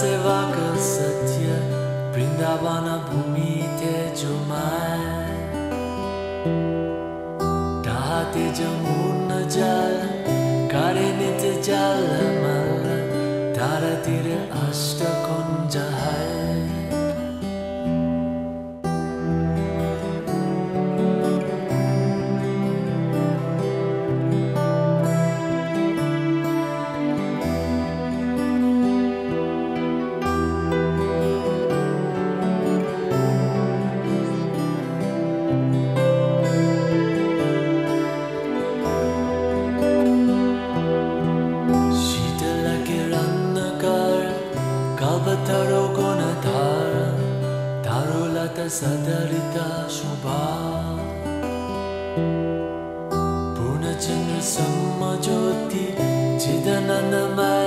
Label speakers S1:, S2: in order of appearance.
S1: se vacă să tie Prin davana bumite ce mai Tahate ce mună ceal Care ne te ceală mal Tara tire aștă con सदलिता शुभा। पूर्णचन्द्र चिदनन्दमय